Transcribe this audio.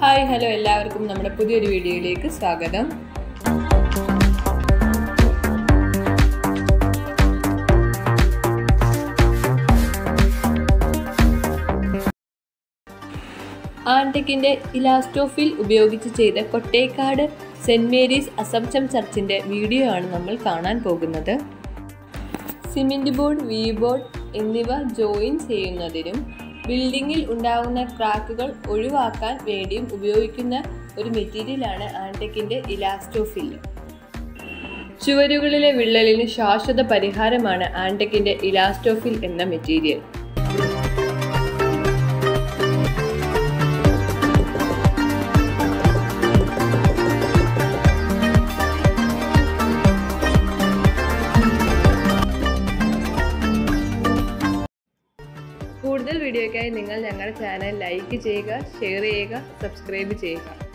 Hi hello എല്ലാവർക്കും നമ്മുടെ പുതിയൊരു വീഡിയോയിലേക്ക് സ്വാഗതം. ആൻടെക്കിന്റെ ഇലാസ്റ്റോഫിൽ ഉപയോഗിച്ച് ചെയ്ത കൊട്ടേക്കാട് സെന്റ് മേരീസ് അസംഷം ചർച്ചിന്റെ വീഡിയോ ആണ് നമ്മൾ കാണാൻ പോകുന്നത്. സിമെന്റ് ബോർഡ് വീ ബോർഡ് എന്നിവ ജോയിൻ ചെയ്യുന്നതിനും ബിൽഡിങ്ങിൽ ഉണ്ടാകുന്ന ക്രാക്കുകൾ ഒഴിവാക്കാൻ വേണ്ടിയും ഉപയോഗിക്കുന്ന ഒരു മെറ്റീരിയലാണ് ആൻടെക്കിന്റെ ഇലാസ്റ്റോഫിൽ ചുവരുകളിലെ വിള്ളലിന് ശാശ്വത പരിഹാരമാണ് ആൻടെക്കിന്റെ ഇലാസ്റ്റോഫിൽ എന്ന മെറ്റീരിയൽ. കൂടുതൽ വീഡിയോയ്ക്കായി നിങ്ങൾ ഞങ്ങളുടെ ചാനൽ ലൈക്ക് ചെയ്യുക ഷെയർ ചെയ്യുക സബ്സ്ക്രൈബ് ചെയ്യുക.